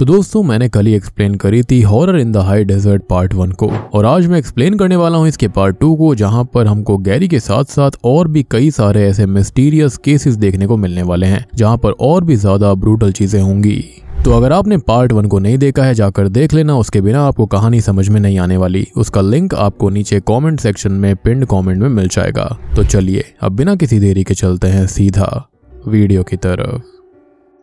तो दोस्तों, मैंने कल ही एक्सप्लेन करी थी horror in the high desert part one को, और आज मैं एक्सप्लेन करने वाला हूँ इसके पार्ट टू को, जहाँ पर हमको गैरी के साथ साथ और भी कई सारे ऐसे मिस्टीरियस केसेस देखने को मिलने वाले हैं, जहाँ पर और भी ज़्यादा ब्रूटल चीज़ें होंगी। तो अगर आपने पार्ट वन को नहीं देखा है, जाकर देख लेना, उसके बिना आपको कहानी समझ में नहीं आने वाली। उसका लिंक आपको नीचे कमेंट सेक्शन में पिंड कमेंट में मिल जाएगा। तो चलिए, अब बिना किसी देरी के चलते हैं सीधा वीडियो की तरफ़।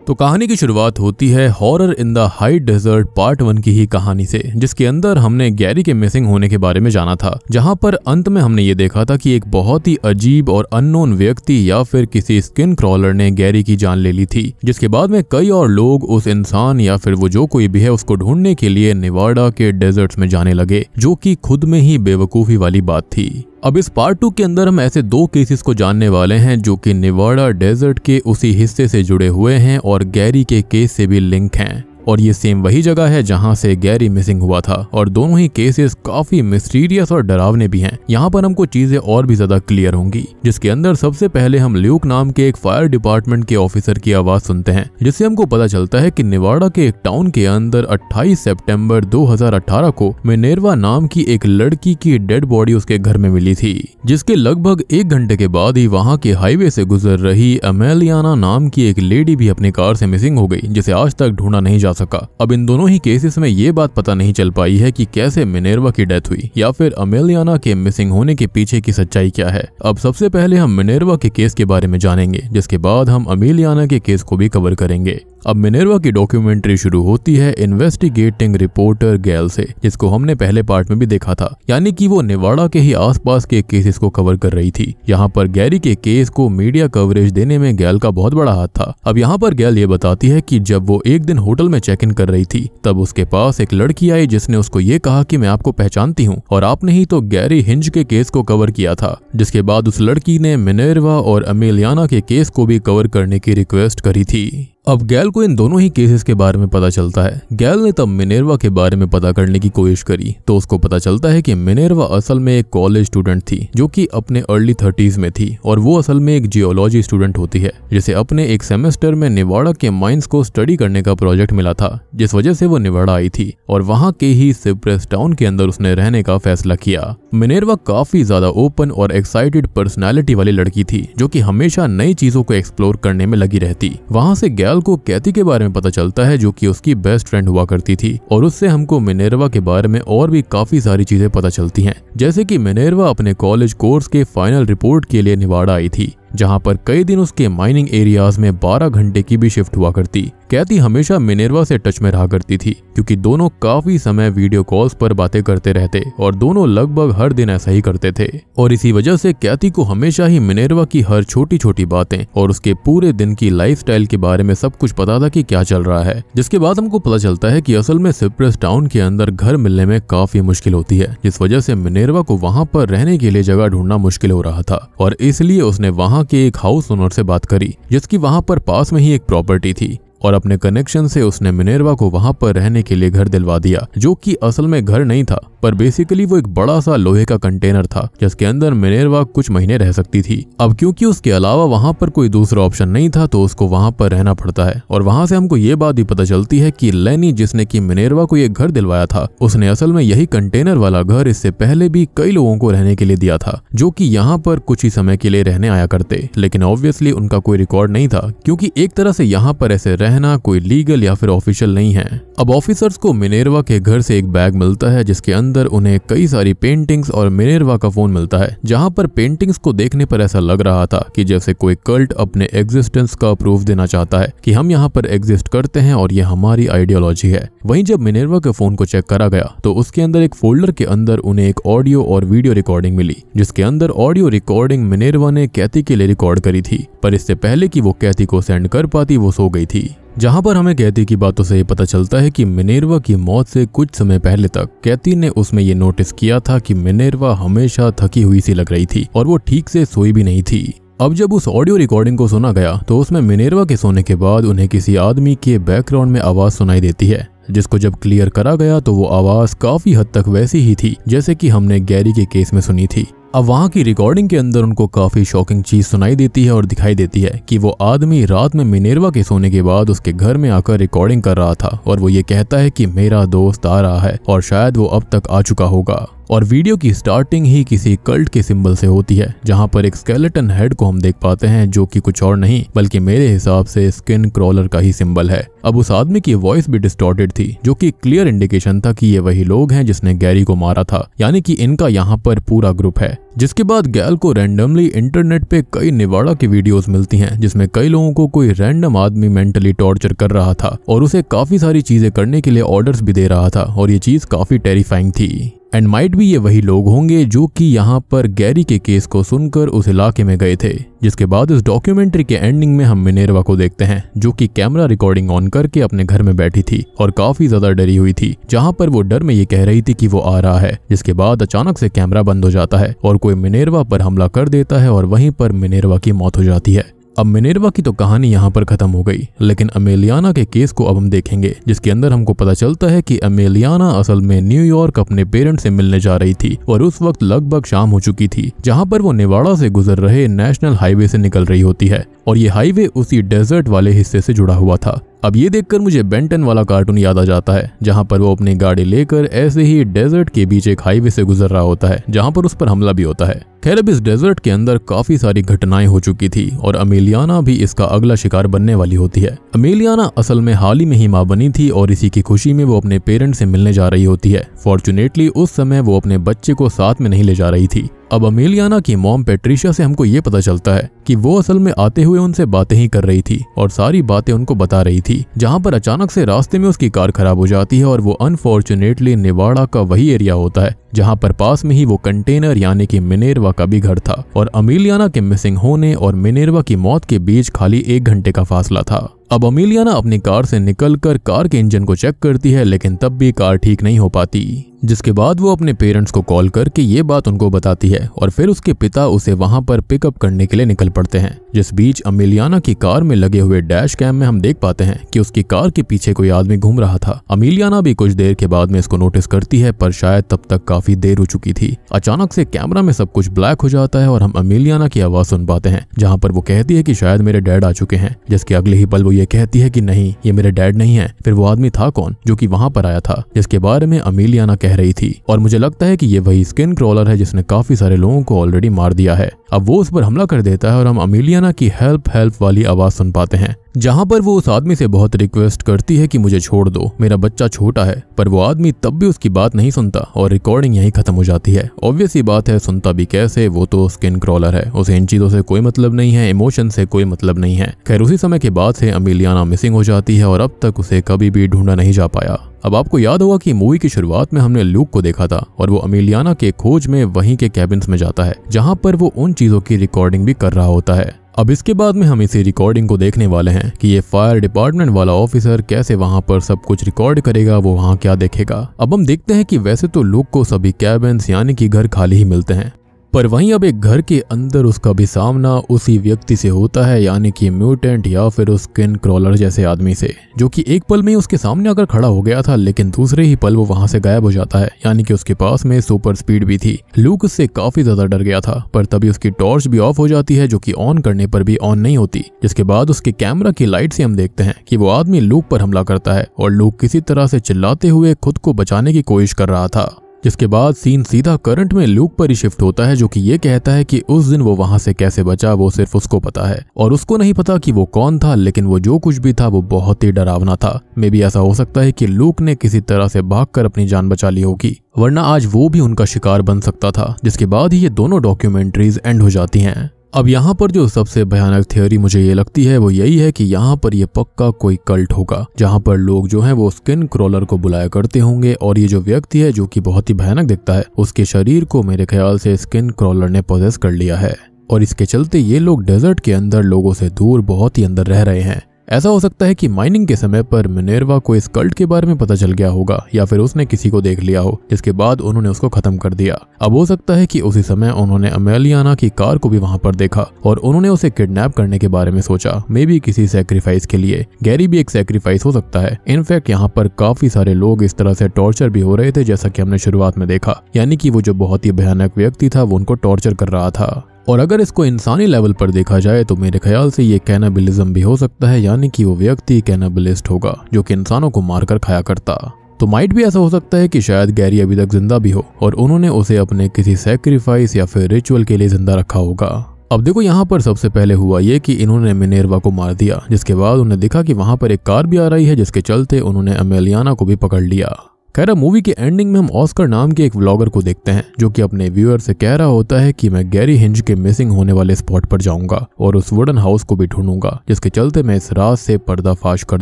तो कहानी की शुरुआत होती है horror in the high desert part one की ही कहानी से, जिसके अंदर हमने गैरी के मिसिंग होने के बारे में जाना था, जहाँ पर अंत में हमने ये देखा था कि एक बहुत ही अजीब और अननोन व्यक्ति या फिर किसी स्किन क्रॉलर ने गैरी की जान ले ली थी, जिसके बाद में कई और लोग उस इंसान या फिर वो जो कोई भी है उसको ढूँढने के लिए निवाडा के डेजर्ट्स में जाने लगे, जो की खुद में ही बेवकूफ़ी वाली बात थी। अब इस पार्ट टू के अंदर हम ऐसे दो केसेस को जानने वाले हैं जो कि निवाड़ा डेजर्ट के उसी हिस्से से जुड़े हुए हैं और गैरी के केस से भी लिंक हैं। और ये सेम वही जगह है जहाँ से गैरी मिसिंग हुआ था। और दोनों ही केसेस काफ़ी मिस्टीरियस और डरावने भी हैं। यहाँ पर हमको चीज़ें और भी ज़्यादा क्लियर होंगी, जिसके अंदर सबसे पहले हम ल्यूक नाम के एक फायर डिपार्टमेंट के ऑफिसर की आवाज़ सुनते हैं, जिससे हमको पता चलता है कि निवाड़ा के एक टाउन के अंदर 28 सितंबर 2018 को मिनेरवा नाम की एक लड़की की डेड बॉडी उसके घर में मिली थी, जिसके लगभग एक घंटे के बाद ही वहाँ के हाईवे से गुजर रही अमेलियाना नाम की एक लेडी भी अपनी कार से मिसिंग हो गई, जिसे आज तक ढूंढा नहीं जा जा सका। अब इन दोनों ही केसेस में ये बात पता नहीं चल पाई है कि कैसे मिनेरवा की डेथ हुई, या फिर अमेलियाना के मिसिंग होने के पीछे की सच्चाई क्या है। अब सबसे पहले हम मिनेरवा के केस के बारे में जानेंगे, जिसके बाद हम अमेलियाना के केस को भी कवर करेंगे। अब मिनेरवा की डॉक्यूमेंट्री शुरू होती है इन्वेस्टिगेटिंग रिपोर्टर गैल से, जिसको हमने पहले पार्ट में भी देखा था। यानी कि वो निवाड़ा के ही आसपास के केसेस को कवर कर रही थी। यहाँ पर गैरी के केस को मीडिया कवरेज देने में गैल का बहुत बड़ा हाथ था। अब यहाँ पर गैल ये बताती है कि जब वो एक दिन होटल में चेक इन कर रही थी। तब उसके पास एक लड़की आई जिसने उसको ये कहा कि मैं आपको पहचानती हूँ और आपने ही तो गैरी हिंज के केस को कवर किया था, जिसके बाद उस लड़की ने मिनेरवा और अमेलियाना के केस को भी कवर करने की रिक्वेस्ट करी थी। अब गैल को इन दोनों ही केसेस के बारे में पता चलता है। गैल ने तब मिनेरवा के बारे में पता करने की कोशिश करी तो उसको पता चलता है कि मिनेरवा असल में एक कॉलेज स्टूडेंट थी, जो कि अपने अर्ली थर्टीज में थी, और वो असल में एक जियोलॉजी स्टूडेंट होती है, जिसे अपने एक सेमेस्टर में निवाड़ा के माइंस को स्टडी करने का प्रोजेक्ट मिला था, जिस वजह से वो निवाड़ा आई थी, और वहाँ के ही सिप्रेस टाउन के अंदर उसने रहने का फैसला किया। मिनेरवा काफ़ी ज़्यादा ओपन और एक्साइटेड पर्सनैलिटी वाली लड़की थी, जो की हमेशा नई चीज़ों को एक्सप्लोर करने में लगी रहती। वहाँ से गैल को कैथी के बारे में पता चलता है जो कि उसकी बेस्ट फ्रेंड हुआ करती थी। और उससे हमको मिनेरवा के बारे में और भी काफ़ी सारी चीज़ें पता चलती हैं। जैसे कि मिनेरवा अपने कॉलेज कोर्स के फाइनल रिपोर्ट के लिए निवाड़ा आई थी, जहाँ पर कई दिन उसके माइनिंग एरियाज़ में 12 घंटे की भी शिफ्ट हुआ करती। कैथी हमेशा मिनेरवा से टच में रहा करती थी, क्योंकि दोनों काफ़ी समय वीडियो कॉल्स पर बातें करते रहते और दोनों लगभग हर दिन ऐसा ही करते थे। और इसी वजह से कैथी को हमेशा ही मिनेरवा की हर छोटी छोटी बातें और उसके पूरे दिन की लाइफ के बारे में सब कुछ पता था की क्या चल रहा है, जिसके बाद हमको पता चलता है की असल में सिप्रेस टाउन के अंदर घर मिलने में काफ़ी मुश्किल होती है, जिस वजह से मिनेरवा को वहाँ पर रहने के लिए जगह ढूंढना मुश्किल हो रहा था। और इसलिए उसने वहाँ के एक हाउस ओनर से बात करी, जिसकी वहाँ पर पास में ही एक प्रॉपर्टी थी। और अपने कनेक्शन से उसने मिनेरवा को वहाँ पर रहने के लिए घर दिलवा दिया, जो कि असल में घर नहीं था। पर बेसिकली वो एक बड़ा सा लोहे का कंटेनर था, जिसके अंदर मिनेरवा कुछ महीने रह सकती थी। अब क्योंकि उसके अलावा वहाँ पर कोई दूसरा ऑप्शन नहीं था तो उसको वहाँ पर रहना पड़ता है। और वहाँ से हमको ये बात भी पता चलती है कि लेनी जिसने की मिनेरवा को ये घर दिलवाया था, उसने असल में यही कंटेनर वाला घर इससे पहले भी कई लोगों को रहने के लिए दिया था, जो की यहाँ पर कुछ ही समय के लिए रहने आया करते। लेकिन ऑब्वियसली उनका कोई रिकॉर्ड नहीं था, क्योंकि एक तरह से यहाँ पर ऐसे रहना कोई लीगल या फिर ऑफिशियल नहीं है। अब ऑफिसर्स को मिनेरवा के घर से एक बैग मिलता है, जिसके अंदर उन्हें कई सारी पेंटिंग्स और मिनेरवा का फ़ोन मिलता है। जहाँ पर पेंटिंग्स को देखने पर ऐसा लग रहा था कि जैसे कोई कल्ट अपने एग्जिस्टेंस का प्रूफ देना चाहता है कि हम यहाँ पर एग्जिस्ट करते हैं और ये हमारी आइडियोलॉजी है। वहीं जब मिनेरवा के फ़ोन को चेक करा गया तो उसके अंदर एक फोल्डर के अंदर उन्हें एक ऑडियो और वीडियो रिकॉर्डिंग मिली, जिसके अंदर ऑडियो रिकॉर्डिंग मिनेरवा ने कैथी के लिए रिकॉर्ड करी थी। पर इससे पहले की वो कैथी को सेंड कर पाती, वो सो गई थी। जहाँ पर हमें कैथी की बातों से ये पता चलता है कि मिनेरवा की मौत से कुछ समय पहले तक कैथी ने उसमें ये नोटिस किया था कि मिनेरवा हमेशा थकी हुई सी लग रही थी और वो ठीक से सोई भी नहीं थी। अब जब उस ऑडियो रिकॉर्डिंग को सुना गया तो उसमें मिनेरवा के सोने के बाद उन्हें किसी आदमी के बैकग्राउंड में आवाज़ सुनाई देती है, जिसको जब क्लियर करा गया तो वो आवाज़ काफ़ी हद तक वैसी ही थी, जैसे कि हमने गैरी के केस में सुनी थी। अब वहाँ की रिकॉर्डिंग के अंदर उनको काफ़ी शॉकिंग चीज़ सुनाई देती है और दिखाई देती है कि वो आदमी रात में मिनेरवा के सोने के बाद उसके घर में आकर रिकॉर्डिंग कर रहा था और वो ये कहता है कि मेरा दोस्त आ रहा है और शायद वो अब तक आ चुका होगा। और वीडियो की स्टार्टिंग ही किसी कल्ट के सिंबल से होती है, जहाँ पर एक स्केलेटन हेड को हम देख पाते हैं, जो कि कुछ और नहीं, बल्कि मेरे हिसाब से स्किन क्रॉलर का ही सिंबल है। अब उस आदमी की वॉइस भी डिस्टॉर्टेड थी, जो कि क्लियर इंडिकेशन था कि ये वही लोग हैं जिसने गैरी को मारा था, यानी कि इनका यहाँ पर पूरा ग्रुप है। जिसके बाद गैल को रैंडमली इंटरनेट पे कई निवाड़ा की वीडियोस मिलती हैं, जिसमें कई लोगों को कोई रैंडम आदमी मेंटली टॉर्चर कर रहा था, और उसे काफ़ी सारी चीज़ें करने के लिए ऑर्डर्स भी दे रहा था, और ये चीज़ काफ़ी टेरिफाइंग थी। एंड माइट भी ये वही लोग होंगे जो कि यहाँ पर गैरी के केस को सुनकर उस इलाके में गए थे, जिसके बाद इस डॉक्यूमेंट्री के एंडिंग में हम मिनेरवा को देखते हैं, जो कि कैमरा रिकॉर्डिंग ऑन करके अपने घर में बैठी थी और काफ़ी ज़्यादा डरी हुई थी, जहाँ पर वो डर में ये कह रही थी कि वो आ रहा है, जिसके बाद अचानक से कैमरा बंद हो जाता है और कोई मिनेरवा पर हमला कर देता है और वहीं पर मिनेरवा की मौत हो जाती है। अब मिनेरवा की तो कहानी यहाँ पर खत्म हो गई, लेकिन अमेलियाना के केस को अब हम देखेंगे, जिसके अंदर हमको पता चलता है कि अमेलियाना असल में न्यूयॉर्क अपने पेरेंट्स से मिलने जा रही थी और उस वक्त लगभग शाम हो चुकी थी, जहाँ पर वो नेवाड़ा से गुजर रहे नेशनल हाईवे से निकल रही होती है। और ये हाईवे उसी डेजर्ट वाले हिस्से से जुड़ा हुआ था। अब ये देखकर मुझे बेंटन वाला कार्टून याद आ जाता है, जहाँ पर वो अपनी गाड़ी लेकर ऐसे ही डेजर्ट के बीच एक हाईवे से गुजर रहा होता है, जहाँ पर उस पर हमला भी होता है। खैर, अब इस डेजर्ट के अंदर काफ़ी सारी घटनाएँ हो चुकी थी और अमेलियाना भी इसका अगला शिकार बनने वाली होती है। अमेलियाना असल में हाल ही में ही माँ बनी थी और इसी की खुशी में वो अपने पेरेंट्स से मिलने जा रही होती है। फॉर्चुनेटली उस समय वो अपने बच्चे को साथ में नहीं ले जा रही थी। अब अमेलियाना की मॉम पेट्रिशा से हमको ये पता चलता है कि वो असल में आते हुए उनसे बातें ही कर रही थी और सारी बातें उनको बता रही थी, जहाँ पर अचानक से रास्ते में उसकी कार खराब हो जाती है और वो अनफॉर्चुनेटली निवाड़ा का वही एरिया होता है, जहाँ पर पास में ही वो कंटेनर यानी कि मिनेरवा का भी घर था और अमीलियाना के मिसिंग होने और मिनेरवा की मौत के बीच खाली एक घंटे का फासला था। अब अमीलियाना अपनी कार से निकलकर कार के इंजन को चेक करती है, लेकिन तब भी कार ठीक नहीं हो पाती। जिसके बाद वो अपने पेरेंट्स को कॉल करके ये बात उनको बताती है, और फिर उसके पिता उसे वहाँ पर पिकअप करने के लिए निकल पड़ते हैं। जिस बीच अमीलियाना की कार में लगे हुए डैश कैम में हम देख पाते हैं कि उसकी कार के पीछे कोई आदमी घूम रहा था। अमीलियाना भी कुछ देर के बाद में इसको नोटिस करती है, पर शायद तब तक काफ़ी देर हो चुकी थी। अचानक से कैमरा में सब कुछ ब्लैक हो जाता है और हम अमीलियाना की आवाज़ सुन पाते हैं, जहाँ पर वो कहती है की शायद मेरे डैड आ चुके हैं, जिसके अगले ही पल वो ये कहती है की नहीं, ये मेरे डैड नहीं है। फिर वो आदमी था कौन, जो की वहाँ पर आया था, जिसके बारे में अमीलियाना कह रही थी। और मुझे लगता है की ये वही स्किन क्रॉलर है जिसने काफ़ी सारे लोगों को ऑलरेडी मार दिया है। अब वो उस पर हमला कर देता है और हम अमीलियाना की हेल्प हेल्प वाली आवाज़ सुन पाते हैं। जहाँ पर वो उस आदमी से बहुत रिक्वेस्ट करती है कि मुझे छोड़ दो। मेरा बच्चा छोटा है, पर वो आदमी तब भी उसकी बात नहीं सुनता और रिकॉर्डिंग यहीं खत्म हो जाती है। ऑब्वियस ही बात है, सुनता भी कैसे, वो तो स्किन क्रॉलर है। उसे इन चीज़ों से कोई मतलब नहीं है इमोशन से कोई मतलब नहीं है। खैर, उसी समय के बाद से अमीलियाना मिसिंग हो जाती है और अब तक उसे कभी भी ढूंढा नहीं जा पाया। अब आपको याद होगा कि मूवी की शुरुआत में हमने लूक को देखा था और वो अमीलियाना के खोज में वहीं के कैबिन्स में जाता है, जहाँ पर वो उन चीज़ों की रिकॉर्डिंग भी कर रहा होता है। अब इसके बाद में हम इसी रिकॉर्डिंग को देखने वाले हैं। कि ये फायर डिपार्टमेंट वाला ऑफिसर कैसे वहाँ पर सब कुछ रिकॉर्ड करेगा, वो वहाँ क्या देखेगा। अब हम देखते हैं कि वैसे तो लोग को सभी कैबिन यानी कि घर खाली ही मिलते हैं। पर वहीं अब एक घर के अंदर उसका भी सामना उसी व्यक्ति से होता है, यानी कि म्यूटेंट या फिर उस स्किन क्रॉलर जैसे आदमी से, जो कि एक पल में उसके सामने आकर खड़ा हो गया था, लेकिन दूसरे ही पल वो वहाँ से गायब हो जाता है, यानी कि उसके पास में सुपर स्पीड भी थी। लूक उससे काफ़ी ज़्यादा डर गया था, पर तभी उसकी टॉर्च भी ऑफ़ हो जाती है, जो की ऑन करने पर भी ऑन नहीं होती, जिसके बाद उसके कैमरा की लाइट से हम देखते हैं कि वो आदमी लूक पर हमला करता है, और लूक किसी तरह से चिल्लाते हुए खुद को बचाने की कोशिश कर रहा था। जिसके बाद सीन सीधा करंट में लूक पर ही शिफ्ट होता है, जो कि ये कहता है कि उस दिन वो वहाँ से कैसे बचा, वो सिर्फ़ उसको पता है। और उसको नहीं पता कि वो कौन था, लेकिन वो जो कुछ भी था, वो बहुत ही डरावना था। मे भी ऐसा हो सकता है कि लूक ने किसी तरह से भागकर अपनी जान बचा ली होगी, वरना आज वो भी उनका शिकार बन सकता था, जिसके बाद ही ये दोनों डॉक्यूमेंट्रीज एंड हो जाती हैं। अब यहाँ पर जो सबसे भयानक थ्योरी मुझे ये लगती है, वो यही है कि यहाँ पर ये पक्का कोई कल्ट होगा, जहाँ पर लोग जो हैं वो स्किन क्रॉलर को बुलाया करते होंगे और ये जो व्यक्ति है, जो कि बहुत ही भयानक दिखता है, उसके शरीर को मेरे ख्याल से स्किन क्रॉलर ने पोजेस कर लिया है। और इसके चलते ये लोग डेजर्ट के अंदर लोगों से दूर बहुत ही अंदर रह रहे हैं। ऐसा हो सकता है कि माइनिंग के समय पर मिनेरवा को इस कल्ट के बारे में पता चल गया होगा, या फिर उसने किसी को देख लिया हो, जिसके बाद उन्होंने उसको खत्म कर दिया। अब हो सकता है कि उसी समय उन्होंने अमेलियाना की कार को भी वहाँ पर देखा, और उन्होंने उसे किडनैप करने के बारे में सोचा मे बी किसी सेक्रीफाइस के लिए। गैरी भी एक सेक्रीफाइस हो सकता है। इनफैक्ट यहाँ पर काफ़ी सारे लोग इस तरह से टॉर्चर भी हो रहे थे, जैसा की हमने शुरुआत में देखा। यानी की वो जो बहुत ही भयानक व्यक्ति था, वो उनको टॉर्चर कर रहा था। और अगर इसको इंसानी लेवल पर देखा जाए तो मेरे ख्याल से ये कैनाबिलिज्म भी हो सकता है, यानी कि वो व्यक्ति कैनाबिलिस्ट होगा, जो कि इंसानों को मारकर खाया करता। तो माइट भी ऐसा हो सकता है कि शायद गैरी अभी तक ज़िंदा भी हो, और उन्होंने उसे अपने किसी सेक्रीफाइस या फिर रिचुअल के लिए ज़िंदा रखा होगा। अब देखो यहाँ पर सबसे पहले हुआ ये कि इन्होंने मिनेरवा को मार दिया, जिसके बाद उन्हें देखा कि वहाँ पर एक कार भी आ रही है, जिसके चलते उन्होंने अमेलियाना को भी पकड़ लिया। खैर मूवी के एंडिंग में हम ऑस्कर नाम के एक व्लॉगर को देखते हैं, जो कि अपने व्यूअर से कह रहा होता है कि मैं गैरी हिंज के मिसिंग होने वाले स्पॉट पर जाऊँगा और उस वुडन हाउस को भी ढूंढूँगा, जिसके चलते मैं इस राज से पर्दाफाश कर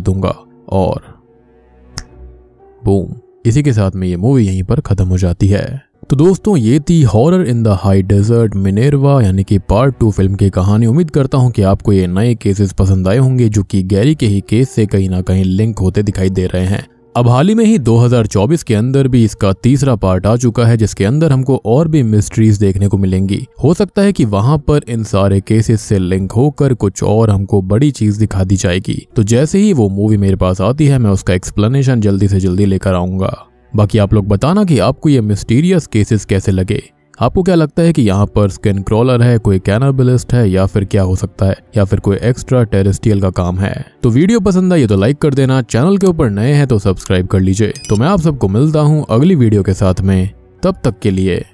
दूँगा। और बूम इसी के साथ में ये मूवी यहीं पर खत्म हो जाती है। तो दोस्तों, ये थी horror in the high desert Minerva यानी कि पार्ट टू फ़िल्म की कहानी। उम्मीद करता हूँ कि आपको ये नए केसेस पसंद आए होंगे, जो कि गैरी के ही केस से कहीं ना कहीं लिंक होते दिखाई दे रहे हैं। अब हाल ही में ही 2024 के अंदर भी इसका तीसरा पार्ट आ चुका है, जिसके अंदर हमको और भी मिस्ट्रीज देखने को मिलेंगी। हो सकता है कि वहाँ पर इन सारे केसेस से लिंक होकर कुछ और हमको बड़ी चीज़ दिखा दी जाएगी। तो जैसे ही वो मूवी मेरे पास आती है, मैं उसका एक्सप्लेनेशन जल्दी से जल्दी लेकर आऊँगा। बाकी आप लोग बताना कि आपको ये मिस्टीरियस केसेस कैसे लगे। आपको क्या लगता है कि यहाँ पर स्किन क्रॉलर है, कोई कैनाबिलिस्ट है, या फिर क्या हो सकता है, या फिर कोई एक्स्ट्रा टेरेस्ट्रियल का काम है? तो वीडियो पसंद आई तो लाइक कर देना चैनल के ऊपर नए हैं तो सब्सक्राइब कर लीजिए। तो मैं आप सबको मिलता हूँ अगली वीडियो के साथ में, तब तक के लिए